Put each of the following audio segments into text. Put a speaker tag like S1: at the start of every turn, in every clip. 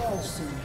S1: Fall soon.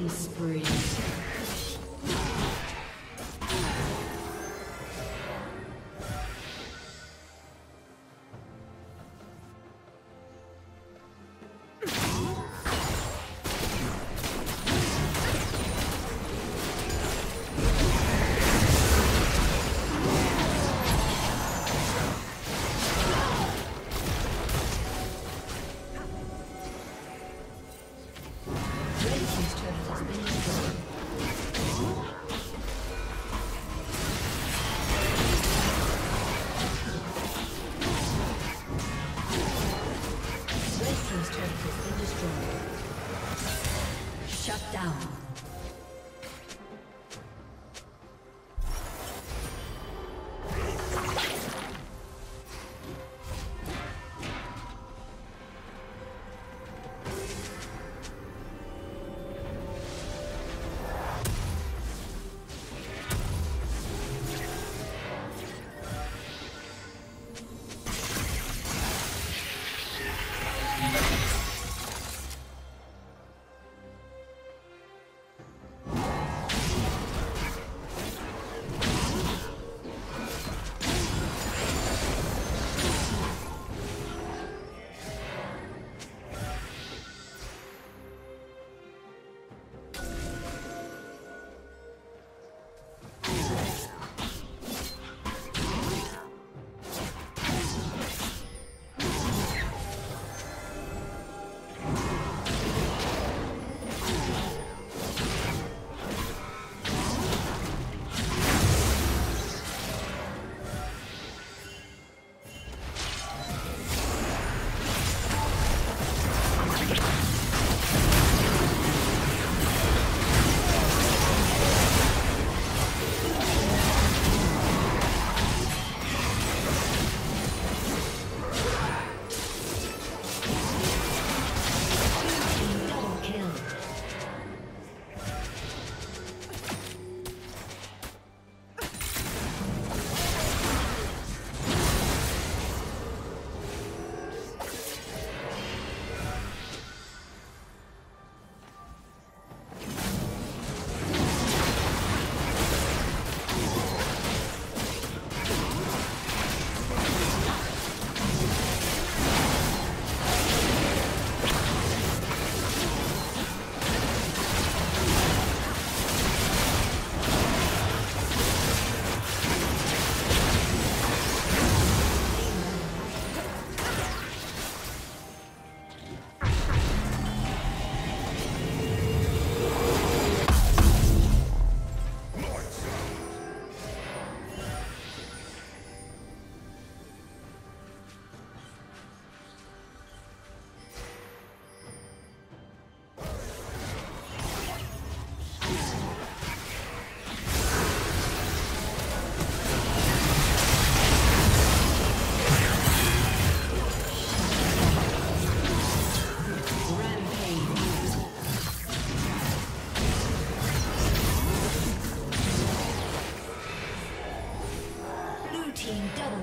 S1: Killing spree.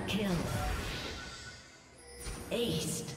S1: Kill. Aced.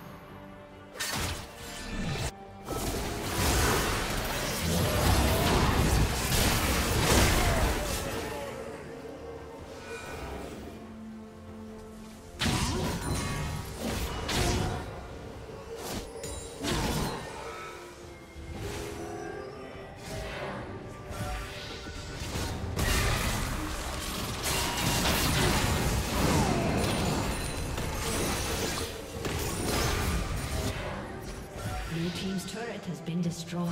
S1: Been destroyed.